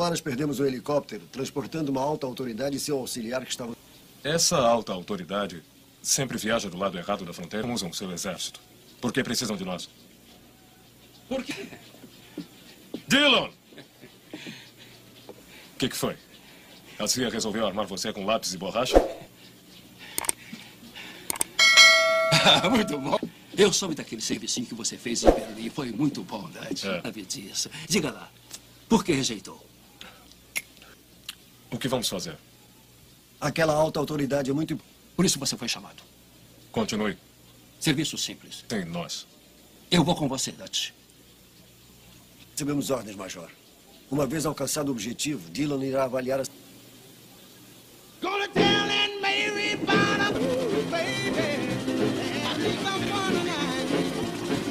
horas perdemos um helicóptero transportando uma alta autoridade e seu auxiliar que estava... Essa alta autoridade sempre viaja do lado errado da fronteira. Usam seu exército. Por que precisam de nós? Por quê? Dylan! O que, que foi? A CIA resolveu armar você com lápis e borracha? muito bom. Eu soube daquele serviço que você fez em Berlim. Foi muito bom, Dutch. É. Sabe disso. Diga lá, por que rejeitou? O que vamos fazer? Aquela alta autoridade é muito... Por isso você foi chamado. Continue. Serviço simples. Sem nós. Eu vou com você, Dutch. Recebemos ordens, Major. Uma vez alcançado o objetivo, Dylan irá avaliar as... Gonna tell Aunt Mary about a baby.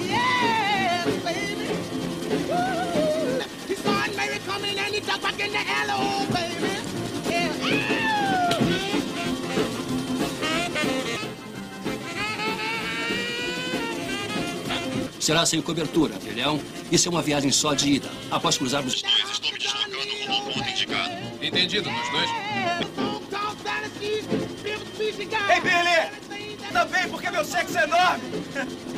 Yes, baby. Ooh. He saw Aunt Mary coming and he ducked back in the alley, baby. Será sem cobertura, filhão. Isso é uma viagem só de ida. Após cruzarmos... Estou me deslocando rumo ao ponto indicado. Entendido, nós dois? Ei, Billy! Também, porque meu sexo é enorme!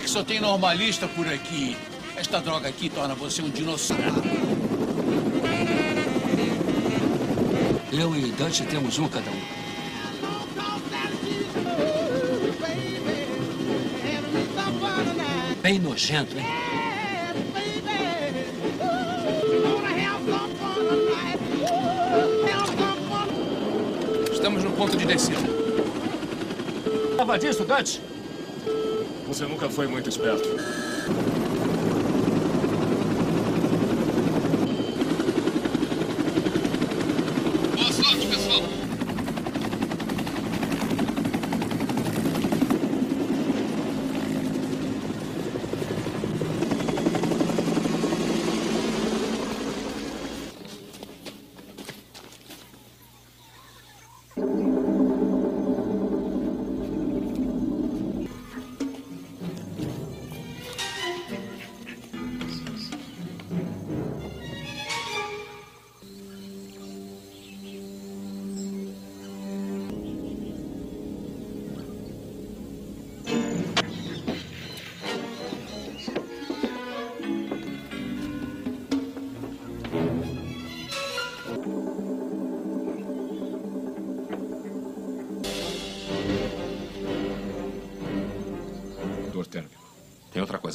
Que só tem normalista por aqui. Esta droga aqui torna você um dinossauro. Eu e Dutch temos um cada um. Bem nojento, hein? Estamos no ponto de descida. Prova disso, Dutch? Você nunca foi muito esperto.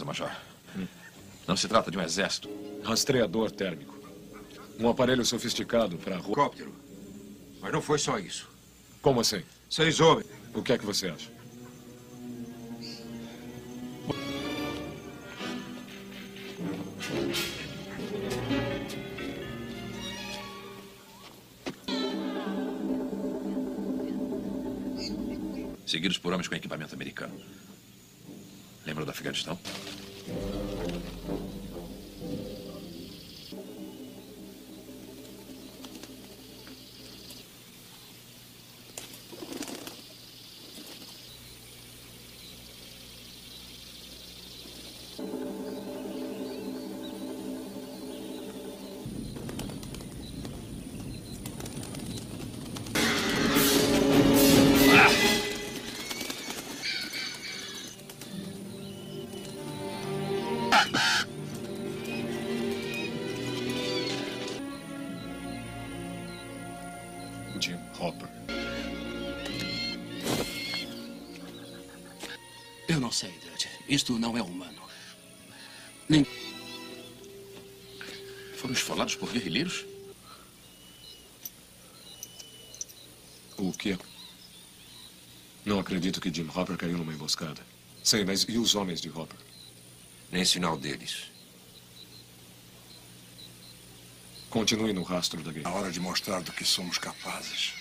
Major. Não se trata de um exército. Rastreador térmico. Um aparelho sofisticado para... Helicóptero. Mas não foi só isso. Como assim? Seis homens. O que é que você acha? Seguidos por homens com equipamento americano. Lembra do Afeganistão? Jim Isto não é humano. Nem... Foram esfolados por guerrilheiros? O quê? Não acredito que Jim Hopper caiu numa emboscada. Sei, mas e os homens de Hopper? Nem sinal deles. Continue no rastro da guerra. A hora de mostrar do que somos capazes.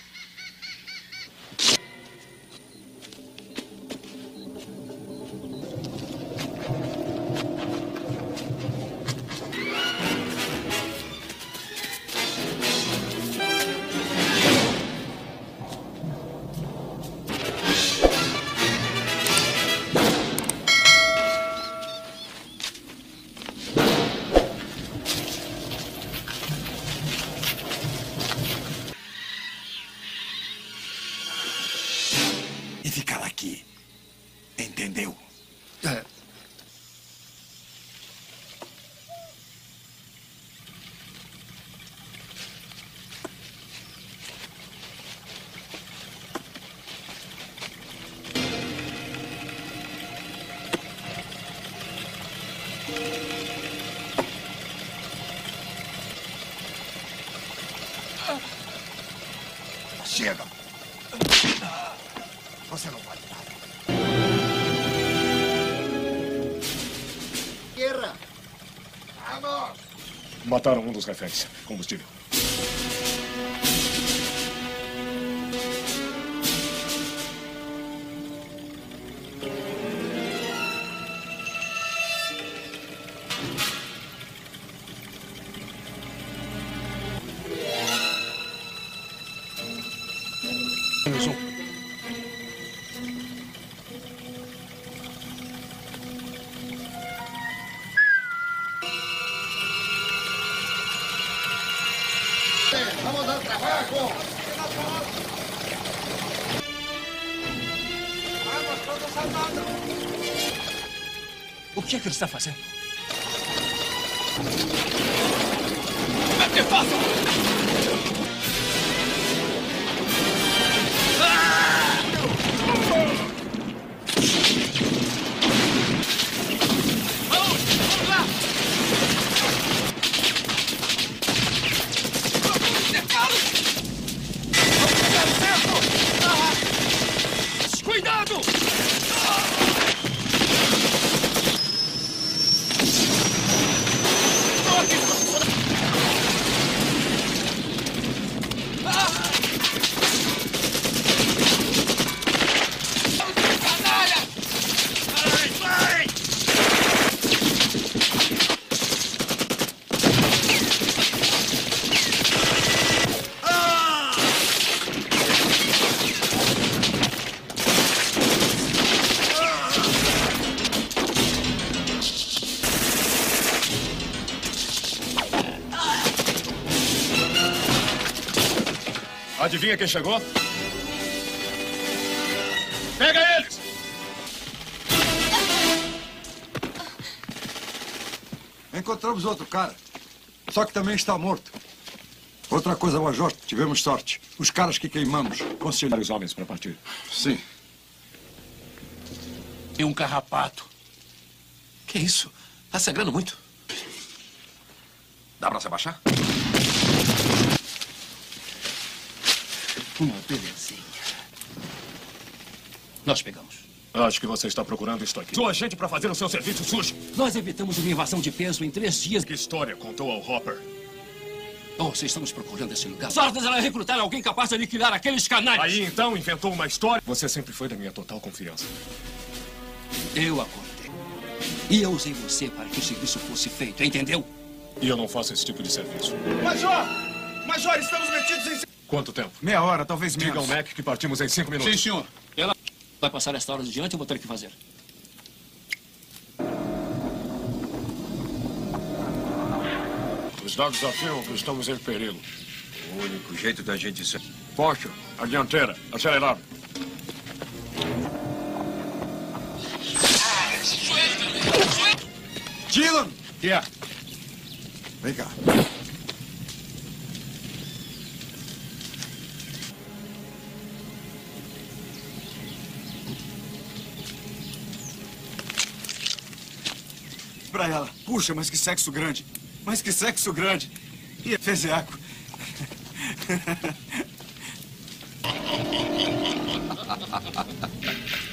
Mataram um dos reféns. Combustível. O que é que ele está fazendo? É Adivinha quem chegou? Pega eles! Encontramos outro cara. Só que também está morto. Outra coisa, Major, tivemos sorte. Os caras que queimamos conseguiram. Vários homens para partir. Sim. E um carrapato. Que isso? Tá sangrando muito. Dá pra se abaixar? Uma belezinha. Nós pegamos. Acho que você está procurando isto aqui. Sua gente para fazer o seu serviço sujo. Nós evitamos uma invasão de peso em três dias. Que história contou ao Hopper? Oh, vocês estamos procurando esse lugar. Sortes era recrutar alguém capaz de aniquilar aqueles canalhas. Aí então inventou uma história. Você sempre foi da minha total confiança. Eu acordei. E eu usei você para que o serviço fosse feito, entendeu? E eu não faço esse tipo de serviço. Major! Major, estamos metidos em... Quanto tempo? Meia hora, talvez menos. Diga ao Mac que partimos em cinco minutos. Sim, senhor. Ela vai passar esta hora adiante, eu vou ter que fazer. Os dados afirmam que estamos em perigo. O único jeito da gente ser. Porsche, a dianteira, acelerado. Dylan! Que é? Vem cá. Pra ela. Puxa, mas que sexo grande. Mas que sexo grande. E é fezeaco.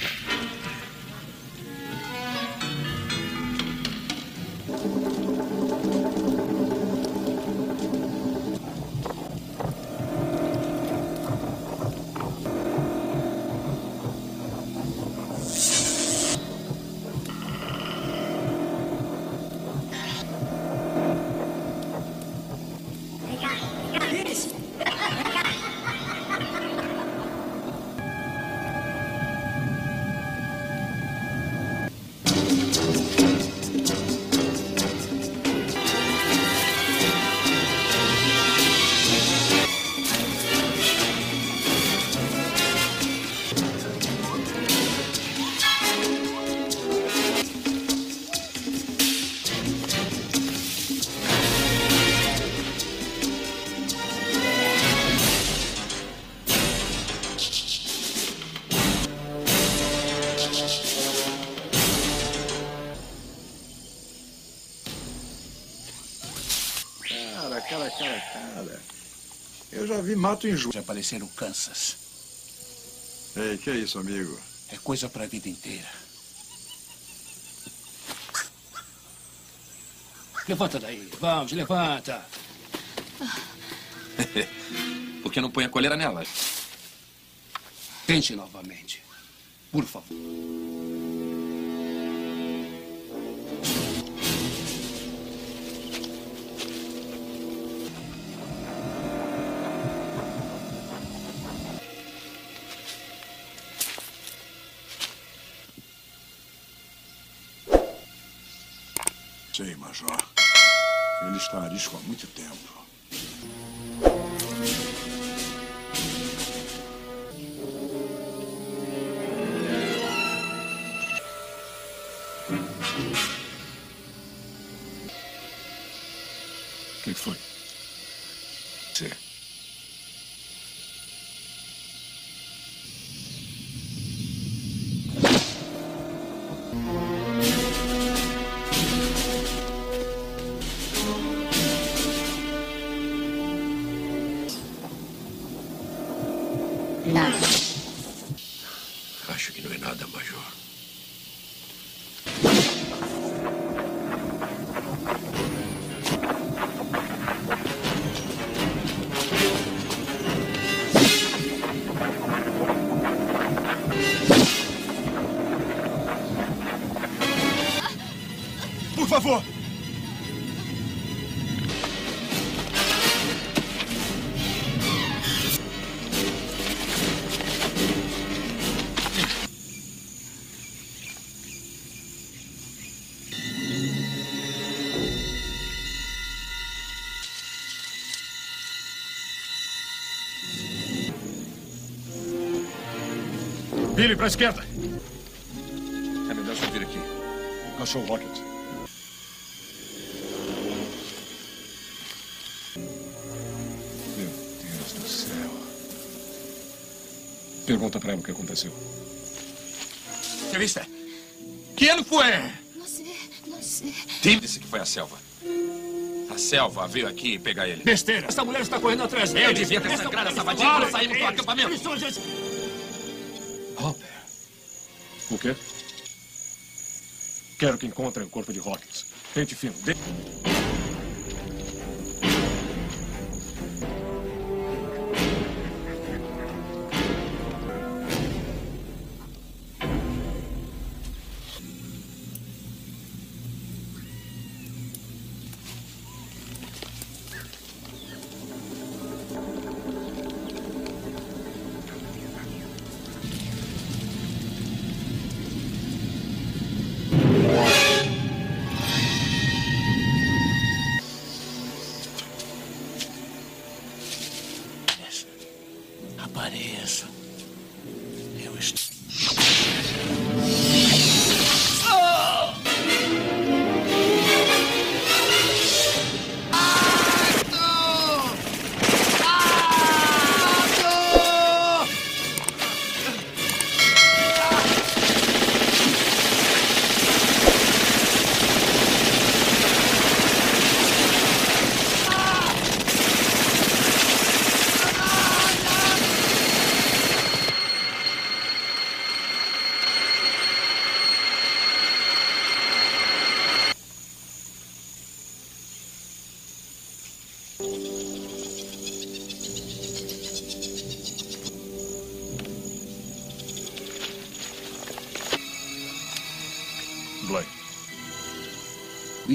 Cara, cara, cara. Eu já vi mato em Já apareceram Kansas. Ei, que é isso, amigo? É coisa pra vida inteira. Levanta daí. Vamos, levanta. Por que não põe a coleira nela? Tente novamente. Por favor. Major. Ele está a risco há muito tempo. O que foi? Sim. Billy, pra esquerda. É melhor subir aqui. Achou o Rocket. Meu Deus do céu. Pergunta pra ela o que aconteceu. ¿Qué viste? ¿Quién fue? Não sei, não sei. Tim disse que foi a selva. A selva veio aqui pegar ele. Besteira. Essa mulher está correndo atrás dele. Eu devia ter sangrado essa bandida quando saímos do acampamento. Isso, gente. Quero que encontrem o corpo de Hawkins. Tente fino. De...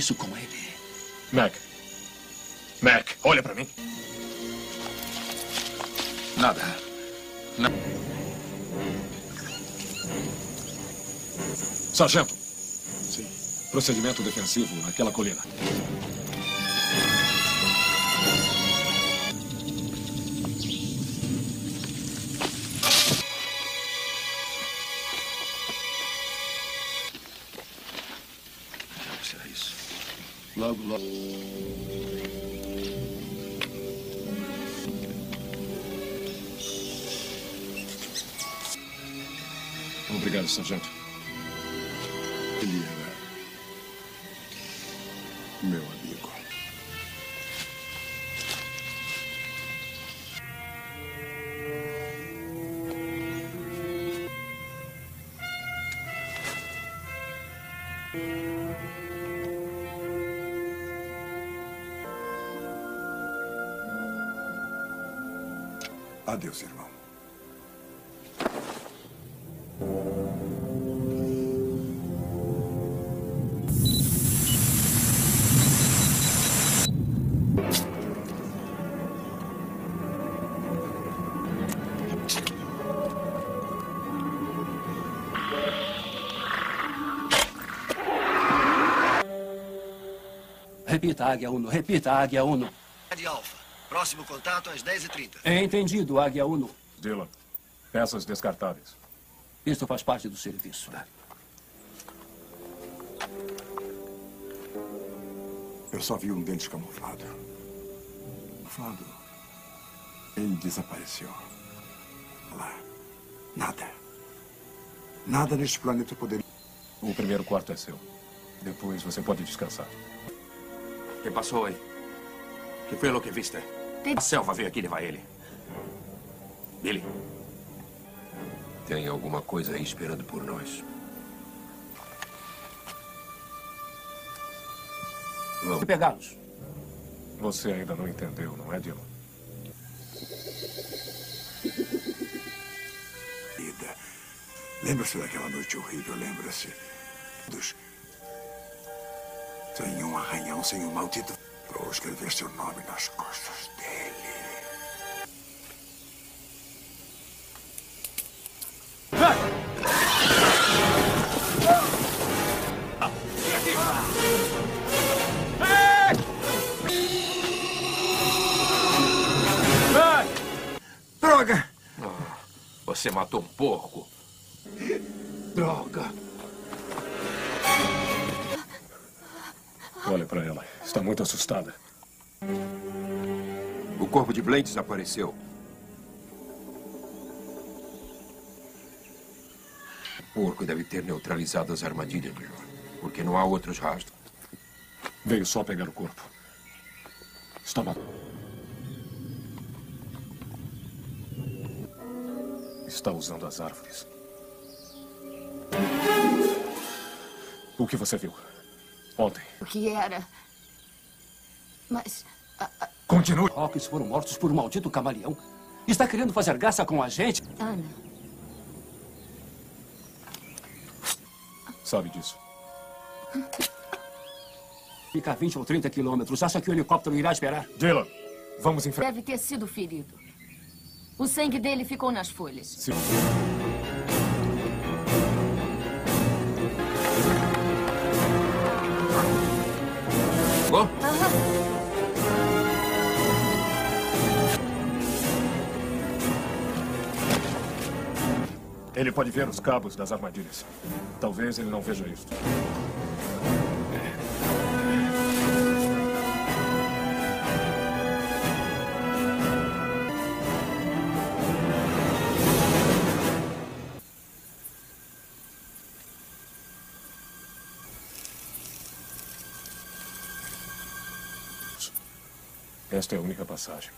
Isso com ele. Mac. Mac, olha pra mim. Nada. Não. Sargento. Sim. Procedimento defensivo naquela colina. sargento. Ele era meu amigo. Adeus, irmão. Repita, Águia Uno. Repita, Águia Uno. De Alfa. Próximo contato às 10h30. Entendido, Águia Uno. Dylan, peças descartáveis. Isto faz parte do serviço. Eu só vi um deles camuflado. Camuflado. Ele desapareceu. Lá. Nada. Nada neste planeta poderia. O primeiro quarto é seu. Depois você pode descansar. ¿Qué pasó hoy? ¿Qué fue lo que viste? A selva veio aqui levar ele. Billy. Tem alguma coisa aí esperando por nós. Vamos pegá-los. Você ainda não entendeu, não é, Dylan? Ida. Lembra-se daquela noite horrível, lembra-se dos. Sem um arranhão, sem um maldito. Ou escrever seu nome nas costas dele. Droga! você matou um porco. Droga! Olha para ela. Está muito assustada. O corpo de Blade desapareceu. O porco deve ter neutralizado as armadilhas, Major. Porque não há outros rastros. Veio só pegar o corpo. Está mal. Está usando as árvores. O que você viu? Ontem. O que era? Mas. Continue. Hawkins foram mortos por um maldito camaleão. Está querendo fazer graça com a gente? Ana. Sabe disso. Fica a 20 ou 30 quilômetros. Acha que o helicóptero irá esperar? Dylan, vamos enfrentar. Deve ter sido ferido. O sangue dele ficou nas folhas. Se... Ele pode ver os cabos das armadilhas. Talvez ele não veja isso. Esta é a única passagem.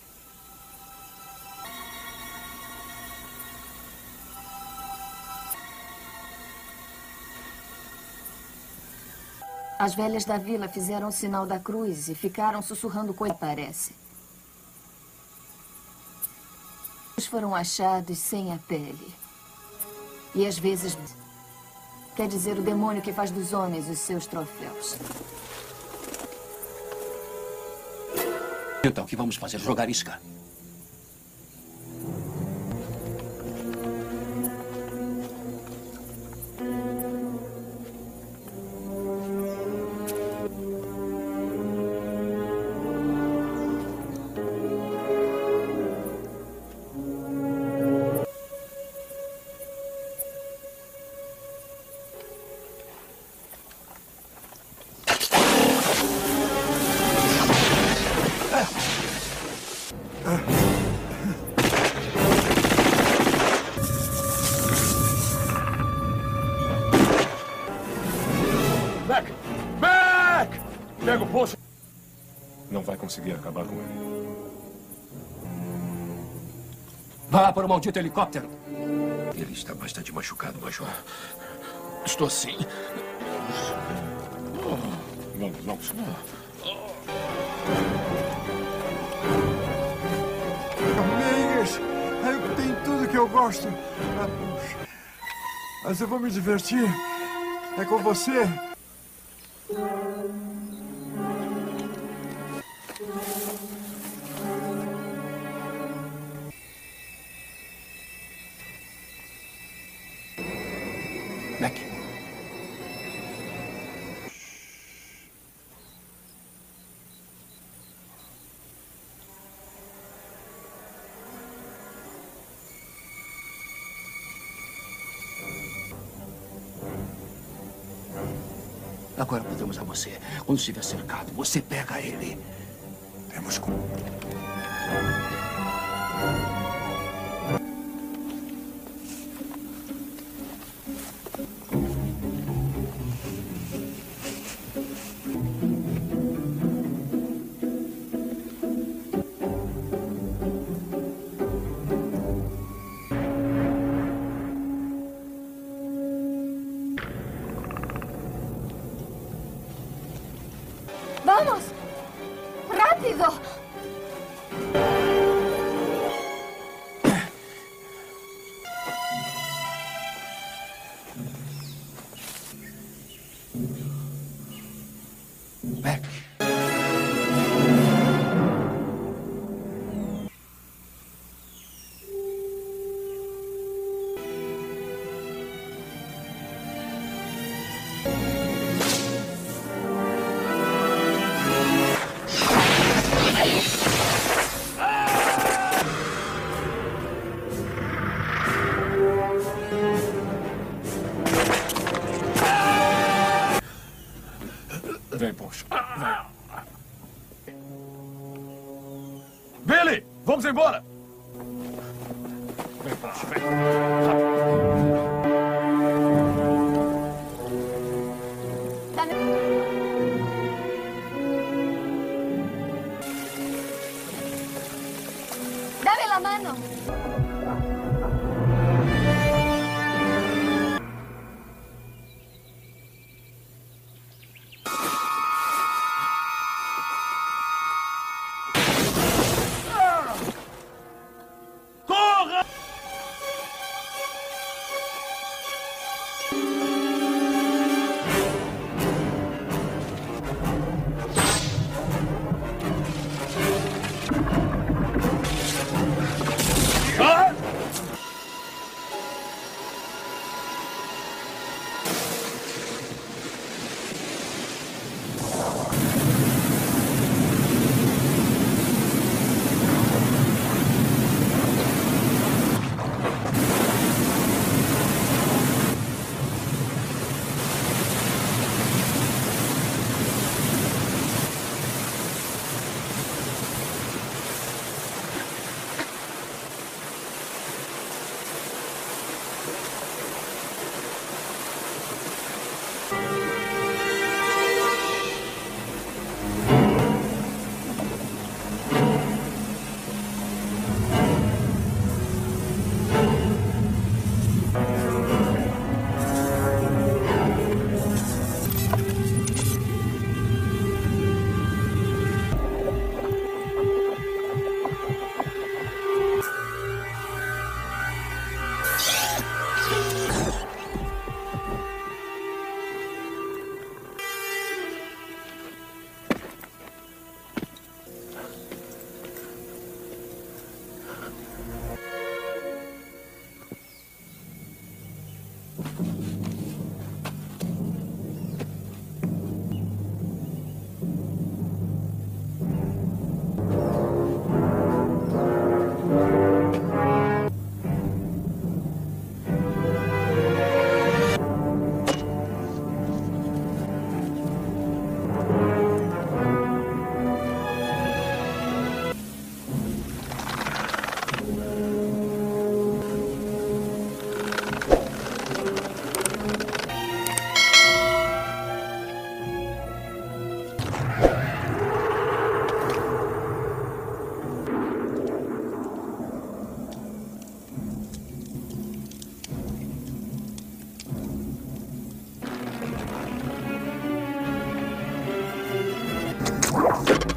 As velhas da vila fizeram o sinal da cruz e ficaram sussurrando coisa aparece. Eles foram achados sem a pele. E às vezes. Quer dizer, o demônio que faz dos homens os seus troféus. Então, o que vamos fazer? Jogar isca? Vá para o maldito helicóptero. Ele está bastante machucado, Major. Estou sim. Vamos, vamos. Amigues! que eu gosto. Mas eu vou me divertir. É com você. Você. Quando estiver cercado, você pega ele. Temos como. Vem, Poncho. Billy, vamos embora! Vem, Poncho, vem. Dame... you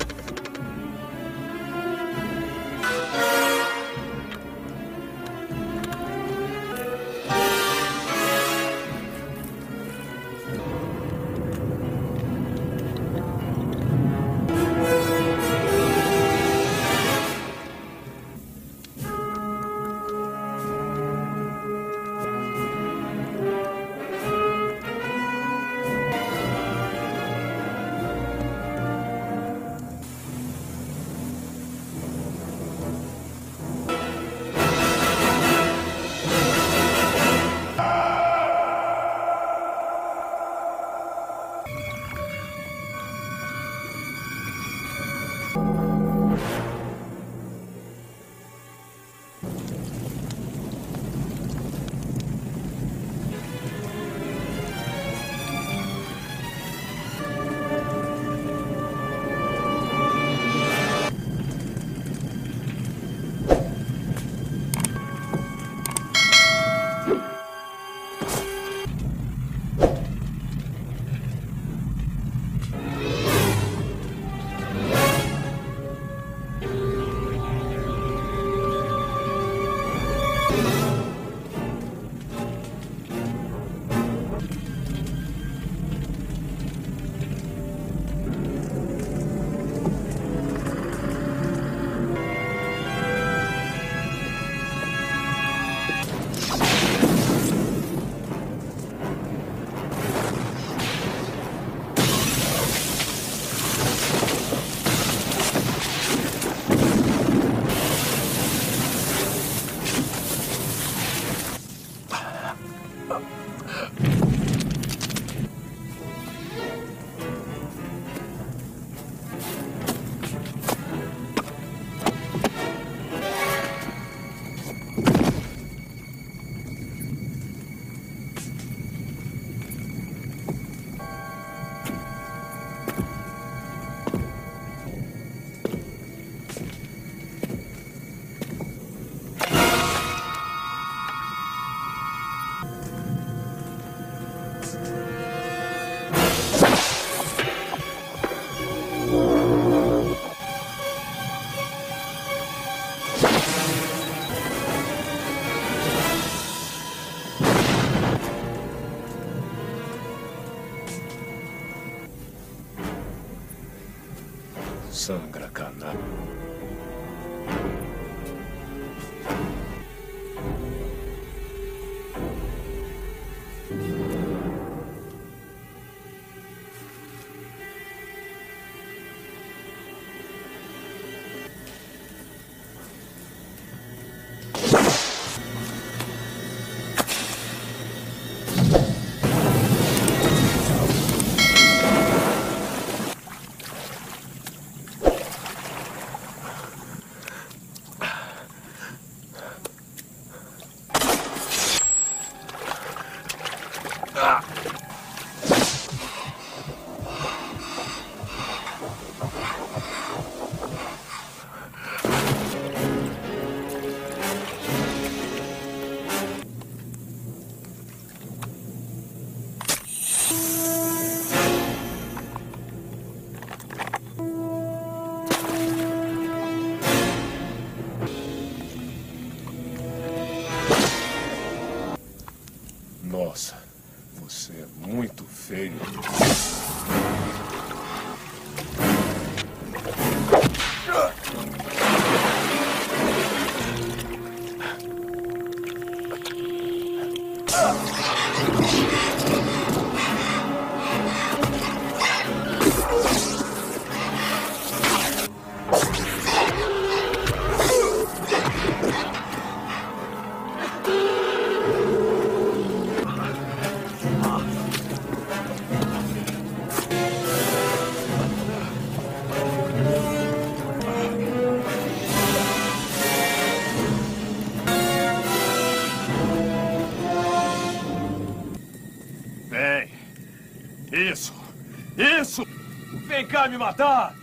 me matar.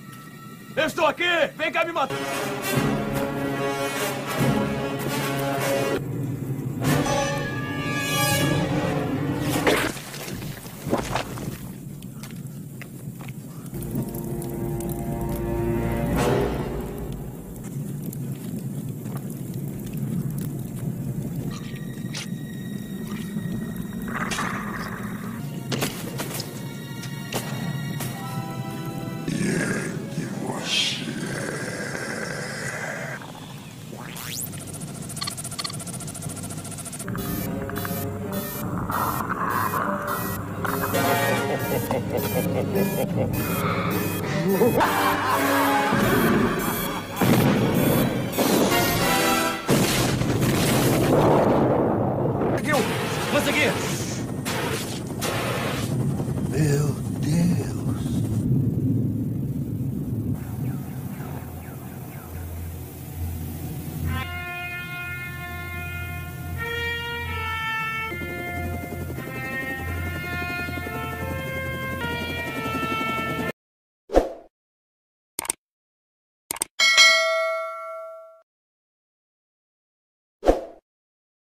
Eu estou aqui. Vem cá me matar.